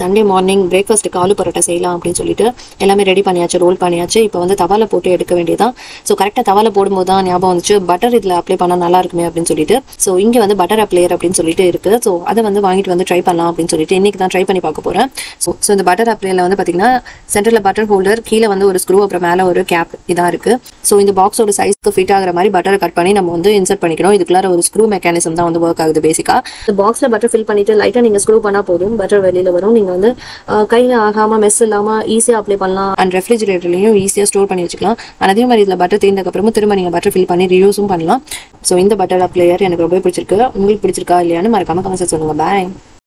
Sunday morning பிரேக்ஃபாஸ்ட்டுக்கு ஆலு பரோட்டா செய்யலாம் அப்படின்னு சொல்லிட்டு எல்லாமே ரெடி பண்ணியாச்சு ரோல் பண்ணியாச்சு. இப்போ வந்து தவால போட்டு எடுக்க வேண்டியதான் ஸோ கரெக்டாக தவால போடும்போது தான் ஞாபகம் வந்துச்சு. பட்டர் இதில் அப்ளை பண்ணால் நல்லா இருக்குமே அப்படின்னு சொல்லிட்டு. ஸோ இங்கே வந்து பட்டர் அப்ளையர் அப்படின்னு சொல்லிட்டு இருக்குது ஸோ அதை வந்து வாங்கிட்டு வந்து ட்ரை பண்ணலாம் அப்படின்னு சொல்லிட்டு இன்றைக்கி தான் ட்ரை பண்ணி பார்க்க போகிறேன் ஸோ ஸோ இந்த பட்டர் அப்ளையரில் வந்து பார்த்தீங்கன்னா சென்டரில் பட்டர் ஹோல்டர் கீழே வந்து ஒரு ஸ்க்ரூ அப்புறம் மேலே ஒரு கேப் இதாக இருக்குது ஸோ இந்த பாக்ஸோட சைஸ்க்கு ஃபிட் ஆகிற மாதிரி பட்டரை கட் பண்ணி நம்ம வந்து இன்சர்ட் பண்ணிக்கணும். இதுக்குள்ளார ஒரு ஸ்க்ரூ மெக்கானிசம் தான் வந்து ஒர்க் ஆகுது பேசிக்காக இந்த பாக்ஸில் பட்டர் ஃபில் பண்ணிட்டு லைட்டாக நீங்கள் ஸ்க்ரூ பண்ணால் போதும். பட்டர் வெளியில் வரும். நீங்கள் வந்து கையில் கையில ஆகாம மெஸ் இல்லாம ஈஸியா அப்ளை பண்ணலாம். அண்ட் ரெஃப்ரிஜிரேட்டர்லையும் ஈஸியா ஸ்டோர் பண்ணி வச்சுக்கலாம். அண்ட் அதே மாதிரி இதுல பட்டர் தேந்ததுக்கப்புறமும் திரும்ப நீங்க பட்டர் ஃபில் பண்ணி ரியூஸும் பண்ணலாம். ஸோ இந்த பட்டர் அப்ளையர் எனக்கு ரொம்ப பிடிச்சிருக்கு. உங்களுக்கு பிடிச்சிருக்கா இல்லையான்னு மறக்காம கமெண்ட்ஸ் சொல்லுங்க. பாய்